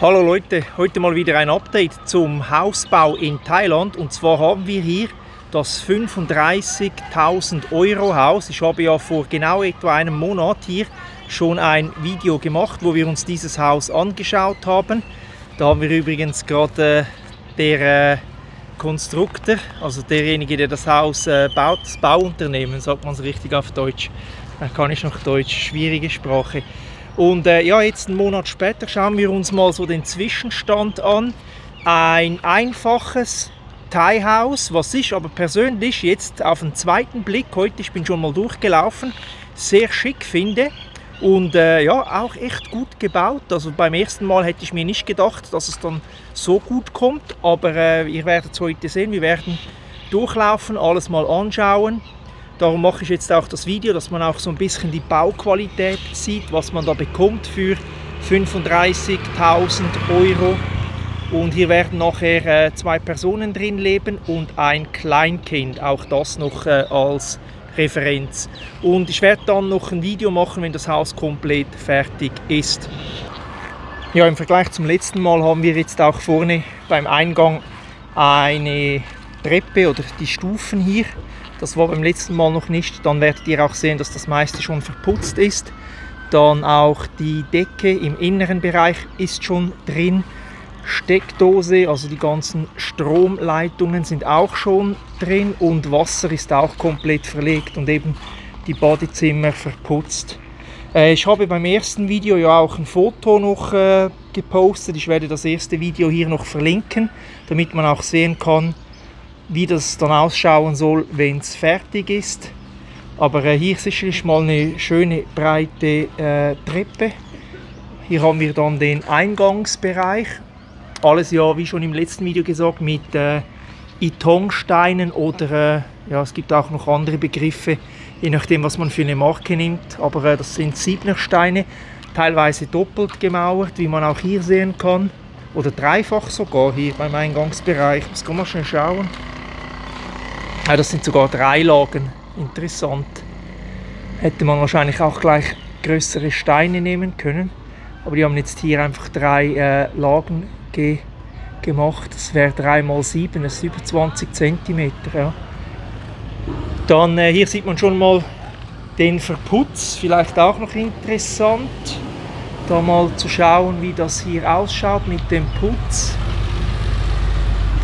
Hallo Leute, heute mal wieder ein Update zum Hausbau in Thailand und zwar haben wir hier das 35.000 Euro Haus. Ich habe ja vor genau etwa einem Monat hier schon ein Video gemacht, wo wir uns dieses Haus angeschaut haben. Da haben wir übrigens gerade äh, der äh, Konstruktor, also derjenige, der das Haus äh, baut, das Bauunternehmen, sagt man es richtig auf Deutsch. Da kann ich noch Deutsch, schwierige Sprache. Und äh, ja, jetzt einen Monat später schauen wir uns mal so den Zwischenstand an. Ein einfaches Thai-Haus, was ich aber persönlich jetzt auf den zweiten Blick, heute, ich bin schon mal durchgelaufen, sehr schick finde. Und äh, ja, auch echt gut gebaut. Also beim ersten Mal hätte ich mir nicht gedacht, dass es dann so gut kommt. Aber äh, ihr werdet es heute sehen. Wir werden durchlaufen, alles mal anschauen. Darum mache ich jetzt auch das Video, dass man auch so ein bisschen die Bauqualität sieht, was man da bekommt für 35.000 Euro. Und hier werden nachher äh, zwei Personen drin leben und ein Kleinkind, auch das noch äh, als Referenz. Und ich werde dann noch ein Video machen, wenn das Haus komplett fertig ist. Ja, im Vergleich zum letzten Mal haben wir jetzt auch vorne beim Eingang eine Treppe oder die Stufen hier das war beim letzten Mal noch nicht. Dann werdet ihr auch sehen, dass das meiste schon verputzt ist. Dann auch die Decke im inneren Bereich ist schon drin. Steckdose, also die ganzen Stromleitungen sind auch schon drin und Wasser ist auch komplett verlegt und eben die Badezimmer verputzt. Äh, ich habe beim ersten Video ja auch ein Foto noch äh, gepostet. Ich werde das erste Video hier noch verlinken, damit man auch sehen kann, wie das dann ausschauen soll, wenn es fertig ist. Aber äh, hier ist mal eine schöne breite äh, Treppe. Hier haben wir dann den Eingangsbereich. Alles ja, wie schon im letzten Video gesagt, mit äh, Itonsteinen oder äh, ja, es gibt auch noch andere Begriffe, je nachdem, was man für eine Marke nimmt. Aber äh, das sind Siebnersteine, teilweise doppelt gemauert, wie man auch hier sehen kann. Oder dreifach sogar hier beim Eingangsbereich. Das kann man schnell schauen. Ja, das sind sogar drei Lagen. Interessant. Hätte man wahrscheinlich auch gleich größere Steine nehmen können. Aber die haben jetzt hier einfach drei äh, Lagen ge gemacht. Das wäre 3 x 7, das ist über 20 cm. Ja. Dann äh, hier sieht man schon mal den Verputz, vielleicht auch noch interessant. Da mal zu schauen, wie das hier ausschaut mit dem Putz.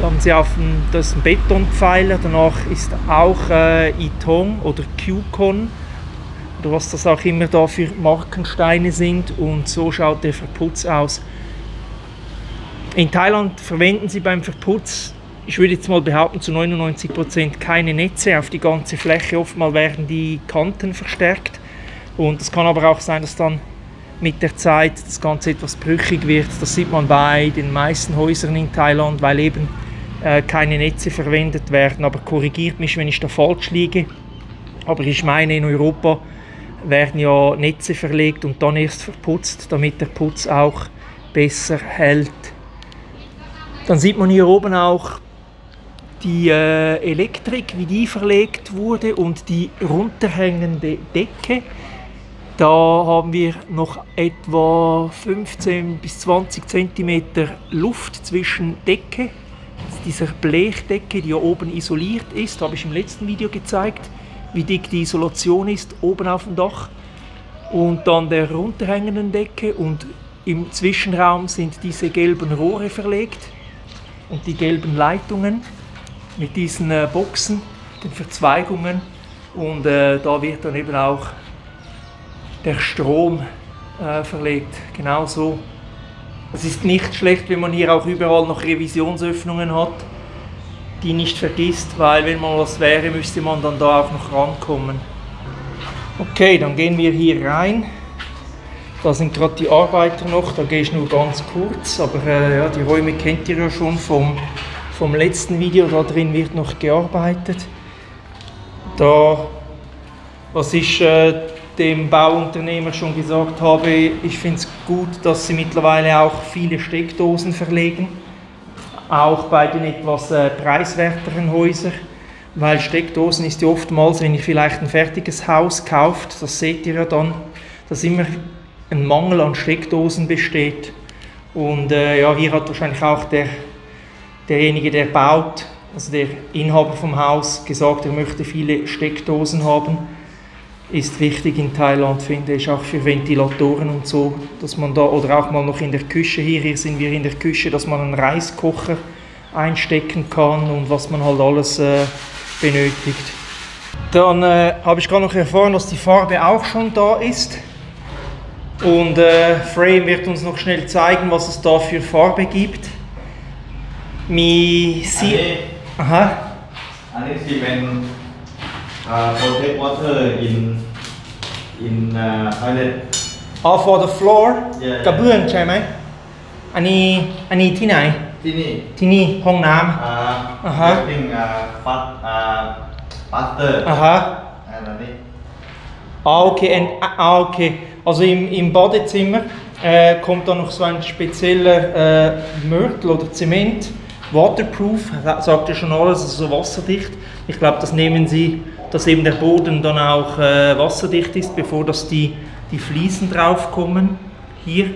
Da haben sie auf dem, das ein Betonpfeiler, danach ist auch äh, Itong oder Qcon oder was das auch immer da für Markensteine sind und so schaut der Verputz aus. In Thailand verwenden sie beim Verputz, ich würde jetzt mal behaupten, zu 99% keine Netze auf die ganze Fläche. Oftmal werden die Kanten verstärkt und es kann aber auch sein, dass dann mit der Zeit das Ganze etwas brüchig wird. Das sieht man bei den meisten Häusern in Thailand, weil eben äh, keine Netze verwendet werden. Aber korrigiert mich, wenn ich da falsch liege. Aber ich meine, in Europa werden ja Netze verlegt und dann erst verputzt, damit der Putz auch besser hält. Dann sieht man hier oben auch die äh, Elektrik, wie die verlegt wurde und die runterhängende Decke. Da haben wir noch etwa 15 bis 20 cm Luft zwischen Decke dieser Blechdecke, die oben isoliert ist, habe ich im letzten Video gezeigt, wie dick die Isolation ist oben auf dem Dach. Und dann der runterhängenden Decke und im Zwischenraum sind diese gelben Rohre verlegt und die gelben Leitungen mit diesen äh, Boxen, den Verzweigungen. Und äh, da wird dann eben auch der Strom äh, verlegt, genauso es ist nicht schlecht, wenn man hier auch überall noch Revisionsöffnungen hat, die nicht vergisst, weil wenn mal was wäre, müsste man dann da auch noch rankommen. Okay, dann gehen wir hier rein. Da sind gerade die Arbeiter noch, da gehe ich nur ganz kurz, aber äh, ja, die Räume kennt ihr ja schon vom, vom letzten Video, da drin wird noch gearbeitet. Da, was ist äh, dem Bauunternehmer schon gesagt habe, ich finde es gut, dass sie mittlerweile auch viele Steckdosen verlegen, auch bei den etwas äh, preiswerteren Häusern, weil Steckdosen ist ja oftmals, wenn ihr vielleicht ein fertiges Haus kauft, das seht ihr ja dann, dass immer ein Mangel an Steckdosen besteht. Und äh, ja, hier hat wahrscheinlich auch der, derjenige, der baut, also der Inhaber vom Haus, gesagt, er möchte viele Steckdosen haben ist wichtig in Thailand, finde ich, auch für Ventilatoren und so, dass man da, oder auch mal noch in der Küche, hier, hier sind wir in der Küche, dass man einen Reiskocher einstecken kann und was man halt alles äh, benötigt. Dann äh, habe ich gerade noch erfahren, dass die Farbe auch schon da ist. Und äh, Frame wird uns noch schnell zeigen, was es da für Farbe gibt. Mi si Aha. Alle, sie นี้สิเป็นอ่า protect water in in อ่า toilet Ah, for the floor เย้ กระเบื้องใช่ไหมอันนี้อันนี้ที่ไหน ที่นี่ ที่นี่ห้องน้ อ่า อ่าฮะ building อ่า fast อ่า fasterำ Aha. อันนี้ Ah, okay. Ein, ah, okay. Also im, im Badezimmer äh, kommt da noch so ein spezieller äh, Mörtel oder Zement. Waterproof, sagt ja schon alles, also so wasserdicht. Ich glaube, das nehmen sie, dass eben der Boden dann auch äh, wasserdicht ist, bevor dass die, die Fliesen draufkommen. Hier,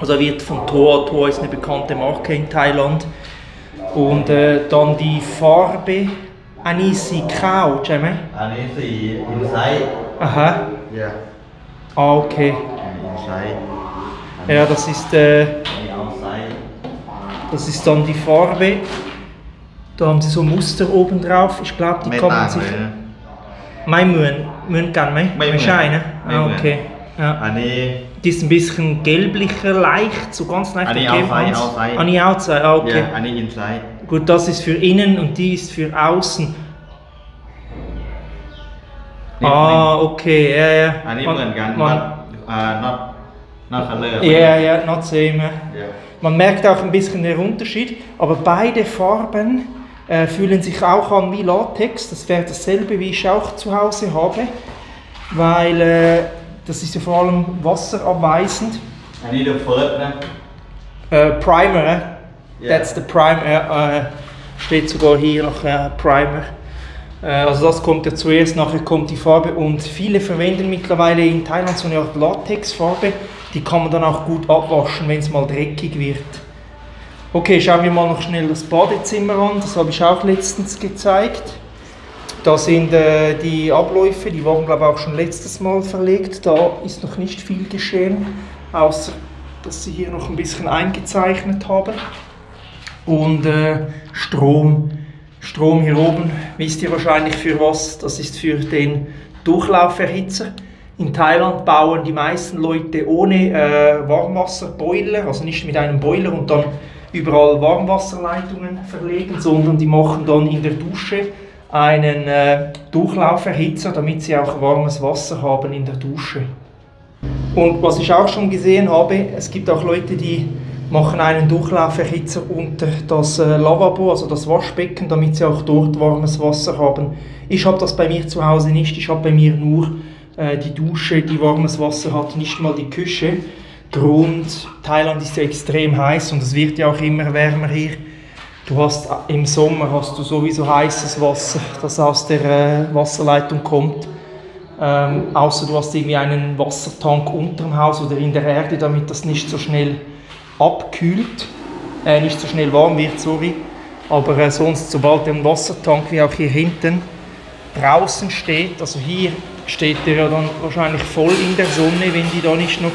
also er wird von Toa, Toa ist eine bekannte Marke in Thailand. Und äh, dann die Farbe Anisi Kao, Jemme? Anisi Inside. Aha. Ja. Ah, okay. Inside. Ja, das ist, äh, das ist dann die Farbe. Da haben sie so Muster oben drauf. Ich glaube, die kann man sich. ยนะ ไม่เหมือนเหมือนกันไหม ไม่เหมือน ใช่นะ ไม่ Ah, เหมือน okay. Ja. อันนี้ Die ist ein bisschen gelblicher, leicht, so ganz leicht. Ah, die erkennt outside, man's. outside. Ah, die outside, ah, okay. yeah อันนี้ inside Gut, das ist für innen und die ist für außen. นี่ Ah, okay, ja, ja. อันนี้ Man- เหมือนกัน Man, not อ่า not not color ja, ja, not same. ja. yeah Man merkt auch ein bisschen den Unterschied, aber beide Farben äh, fühlen sich auch an wie Latex. Das wäre dasselbe, wie ich auch zu Hause habe, weil äh, das ist ja vor allem wasserabweisend. I need a further. Uh, primer, eh? yeah. that's the primer. Uh, steht sogar hier noch uh, Primer. Also das kommt ja zuerst, nachher kommt die Farbe und viele verwenden mittlerweile in Thailand so eine Art Latexfarbe, die kann man dann auch gut abwaschen, wenn es mal dreckig wird. Okay, schauen wir mal noch schnell das Badezimmer an. Das habe ich auch letztens gezeigt. Da sind äh, die Abläufe, die waren glaube ich auch schon letztes Mal verlegt. Da ist noch nicht viel geschehen, außer dass sie hier noch ein bisschen eingezeichnet haben. Und äh, Strom. Strom hier oben, wisst ihr wahrscheinlich für was? Das ist für den Durchlauferhitzer. In Thailand bauen die meisten Leute ohne äh, Warmwasserboiler, also nicht mit einem Boiler und dann überall Warmwasserleitungen verlegen, sondern die machen dann in der Dusche einen äh, Durchlauferhitzer, damit sie auch warmes Wasser haben in der Dusche. Und was ich auch schon gesehen habe, es gibt auch Leute, die machen einen Durchlauferhitzer unter das äh, Lavabo, also das Waschbecken, damit sie auch dort warmes Wasser haben. Ich habe das bei mir zu Hause nicht, ich habe bei mir nur äh, die Dusche, die warmes Wasser hat, nicht mal die Küche. Grund, Thailand ist ja extrem heiß und es wird ja auch immer wärmer hier. Du hast im Sommer hast du sowieso heißes Wasser, das aus der äh, Wasserleitung kommt. Ähm, außer du hast irgendwie einen Wassertank unterm Haus oder in der Erde, damit das nicht so schnell abkühlt, äh, nicht so schnell warm wird, sorry. Aber äh, sonst, sobald ein Wassertank wie auch hier hinten draußen steht, also hier steht der ja dann wahrscheinlich voll in der Sonne, wenn die da nicht noch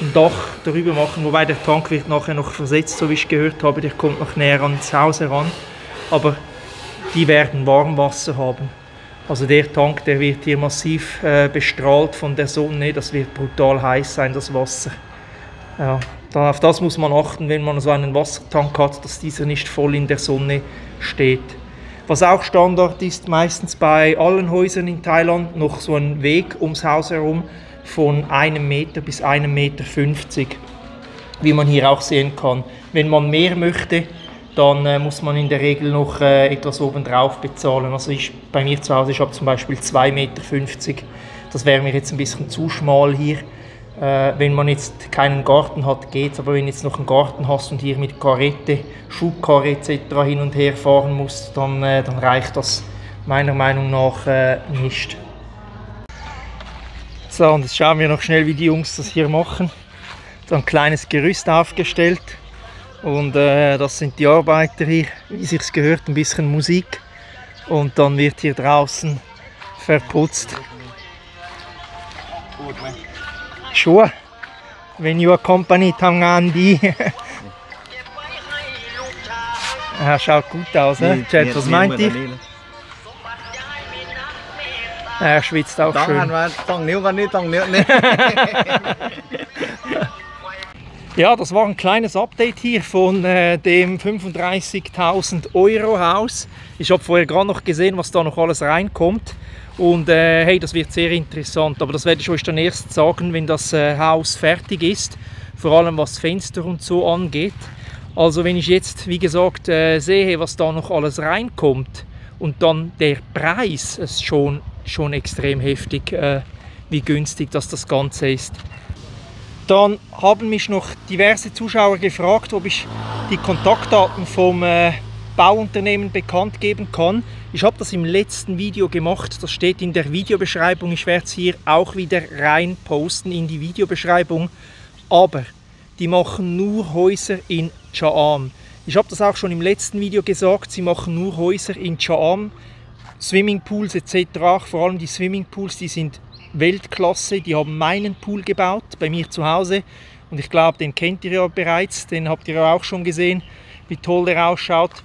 ein Dach darüber machen, wobei der Tank wird nachher noch versetzt, so wie ich gehört habe, der kommt noch näher ans Haus heran. Aber die werden Warmwasser haben. Also der Tank, der wird hier massiv äh, bestrahlt von der Sonne, das wird brutal heiß sein, das Wasser. Ja, da, auf das muss man achten, wenn man so einen Wassertank hat, dass dieser nicht voll in der Sonne steht. Was auch Standard ist, meistens bei allen Häusern in Thailand noch so ein Weg ums Haus herum von einem Meter bis einem Meter 50, wie man hier auch sehen kann. Wenn man mehr möchte, dann äh, muss man in der Regel noch äh, etwas obendrauf bezahlen. Also ich, bei mir zu Hause, ich habe zum Beispiel 2,50 Meter. Das wäre mir jetzt ein bisschen zu schmal hier. Äh, wenn man jetzt keinen Garten hat, geht's. Aber wenn jetzt noch einen Garten hast und hier mit Karette, Schubkarre etc. hin und her fahren musst, dann, äh, dann reicht das meiner Meinung nach äh, nicht. So, und jetzt schauen wir noch schnell, wie die Jungs das hier machen. So ein kleines Gerüst aufgestellt. Und äh, das sind die Arbeiter hier, wie sich's gehört, ein bisschen Musik. Und dann wird hier draußen verputzt. Sure, when your company Tangandi. er ah, schaut gut aus, ne? Chat, was meint ihr? Er schwitzt auch Dann schön. Haben wir, dann nicht, dann nicht, dann nicht. ja, das war ein kleines Update hier von äh, dem 35.000 Euro Haus. Ich habe vorher gerade noch gesehen, was da noch alles reinkommt. Und äh, hey, das wird sehr interessant. Aber das werde ich euch dann erst sagen, wenn das äh, Haus fertig ist. Vor allem was Fenster und so angeht. Also wenn ich jetzt, wie gesagt, äh, sehe, was da noch alles reinkommt und dann der Preis es schon schon extrem heftig, äh, wie günstig das, das Ganze ist. Dann haben mich noch diverse Zuschauer gefragt, ob ich die Kontaktdaten vom äh, Bauunternehmen bekannt geben kann. Ich habe das im letzten Video gemacht, das steht in der Videobeschreibung. Ich werde es hier auch wieder rein posten in die Videobeschreibung. Aber die machen nur Häuser in Cha'am. Ich habe das auch schon im letzten Video gesagt, sie machen nur Häuser in Cha'am. Swimmingpools etc. Vor allem die Swimmingpools, die sind Weltklasse. Die haben meinen Pool gebaut bei mir zu Hause und ich glaube, den kennt ihr ja bereits, den habt ihr ja auch schon gesehen, wie toll der ausschaut.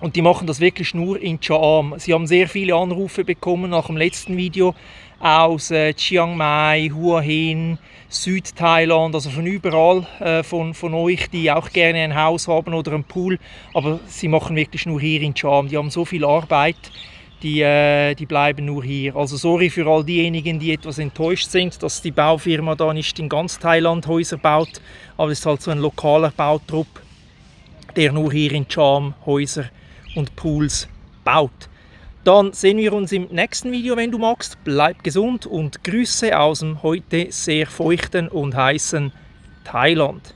Und die machen das wirklich nur in Cha'am. Sie haben sehr viele Anrufe bekommen nach dem letzten Video aus äh, Chiang Mai, Hua Hin, Südthailand, also von überall äh, von, von euch, die auch gerne ein Haus haben oder einen Pool. Aber sie machen wirklich nur hier in Cha'am. Die haben so viel Arbeit die, äh, die bleiben nur hier. Also sorry für all diejenigen, die etwas enttäuscht sind, dass die Baufirma da nicht in ganz Thailand Häuser baut, aber es ist halt so ein lokaler Bautrupp, der nur hier in Cham Häuser und Pools baut. Dann sehen wir uns im nächsten Video, wenn du magst. Bleib gesund und Grüße aus dem heute sehr feuchten und heißen Thailand.